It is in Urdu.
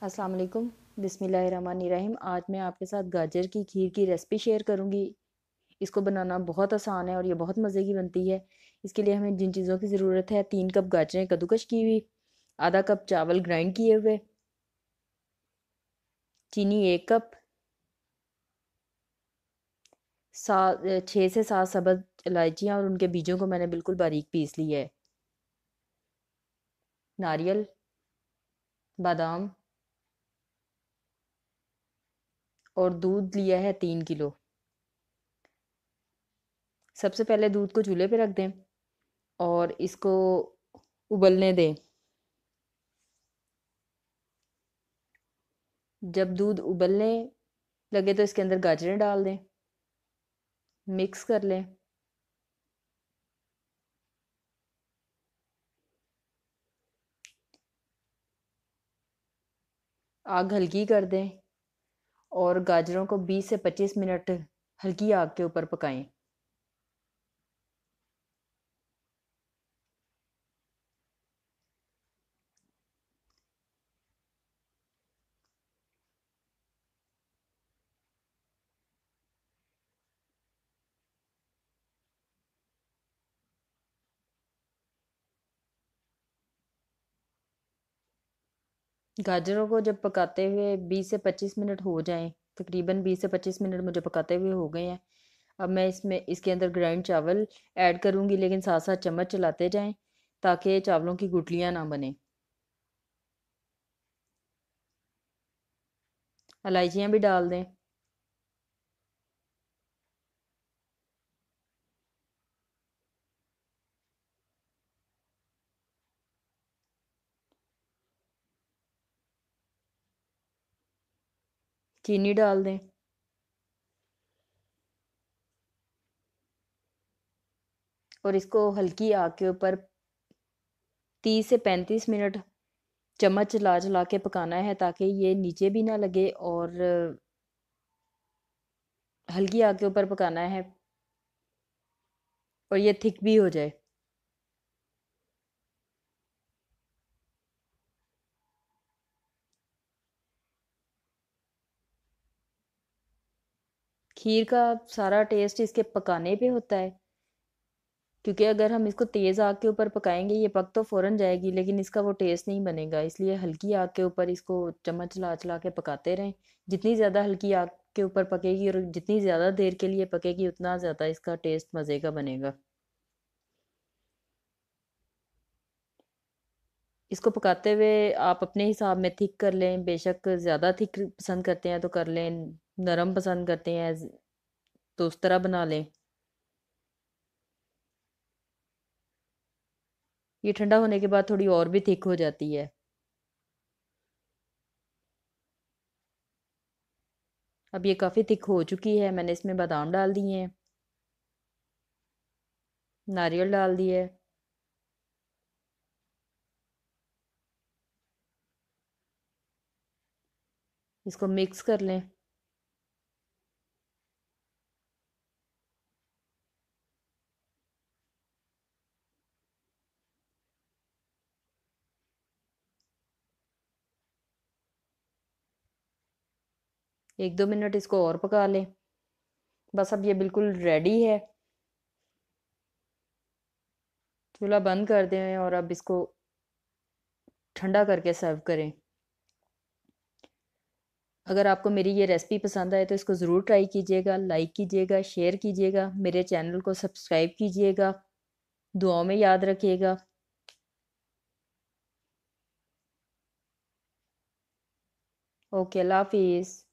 السلام علیکم۔ بسم اللہ الرحمن الرحیم۔ آج میں آپ کے ساتھ گاجر کی کھیر کی ریسپی شیئر کروں گی۔ اس کو بنانا بہت آسان ہے اور یہ بہت مزے کی بنتی ہے۔ اس کے لیے ہمیں جن چیزوں کی ضرورت ہے، تین کپ گاجریں کدوکش کی ہوئی، آدھا کپ چاول گرائنڈ کیے ہوئے، چینی ایک کپ سات چھ سے سات سبز الائچیاں اور ان کے بیجوں کو میں نے بالکل باریک پیس لی ہے۔ ناریل، بادام اور دودھ لیا ہے تین کلو۔ سب سے پہلے دودھ کو چولہے پہ رکھ دیں اور اس کو ابلنے دیں۔ جب دودھ ابلنے لگے تو اس کے اندر گاجریں ڈال دیں۔ مکس کر لیں۔ آگ ہلکی کر دیں۔ اور گاجروں کو بیس سے پچیس منٹ ہلکی آگ کے اوپر پکائیں۔ گاجروں کو جب پکاتے ہوئے بیس سے پچیس منٹ ہو جائیں، تقریباً بیس سے پچیس منٹ مجھے پکاتے ہوئے ہو گئے ہیں۔ اب میں اس میں، اس کے اندر گرائنڈ چاول ایڈ کروں گی، لیکن ساتھ ساتھ چمچ چلاتے جائیں تاکہ چاولوں کی گٹلیاں نہ بنیں۔ الائچیاں بھی ڈال دیں۔ چینی ڈال دیں۔ اور اس کو ہلکی آگ کے اوپر تیس سے پینتیس منٹ چمچ چلا چلا کے پکانا ہے تاکہ یہ نیچے بھی نہ لگے اور ہلکی آگ کے اوپر پکانا ہے اور یہ تھک بھی ہو جائے۔ کھیر کا سارا ٹیسٹ اس کے پکانے پہ ہوتا ہے۔ کیونکہ اگر ہم اس کو تیز آگ کے اوپر پکائیں گے، یہ پک تو فوراً جائے گی، لیکن اس کا وہ ٹیسٹ نہیں بنے گا۔ اس لیے ہلکی آگ کے اوپر اس کو چمچ چلا چلا کے پکاتے رہیں۔ جتنی زیادہ ہلکی آگ کے اوپر پکے گی اور جتنی زیادہ دیر کے لیے پکے گی، اتنا زیادہ اس کا ٹیسٹ مزے کا بنے گا۔ اس کو پکاتے ہوئے آپ اپنے حساب میں تھک کر لیں۔ بے شک زیادہ تھک پسند کرتے ہیں تو کر لیں۔ نرم پسند کرتے ہیں تو اس طرح بنا لیں۔ یہ ٹھنڈا ہونے کے بعد تھوڑی اور بھی تھک ہو جاتی ہے۔ اب یہ کافی تھک ہو چکی ہے، میں نے اس میں بادام ڈال دیے ہیں۔ ناریل ڈال دیے اس کو مکس کر لیں۔ ایک دو منٹ اس کو اور پکا لیں۔ بس اب یہ بالکل ریڈی ہے۔ چولہا بند کر دیں اور اب اس کو ٹھنڈا کر کے سرو کریں۔ اگر آپ کو میری یہ ریسپی پسند آئے تو اس کو ضرور ٹرائی کیجیے گا لائک کیجیے گا شیئر کیجیے گا، میرے چینل کو سبسکرائب کیجیے گا۔ دعاؤں میں یاد رکھیے گا۔ اوکے اللہ حافظ۔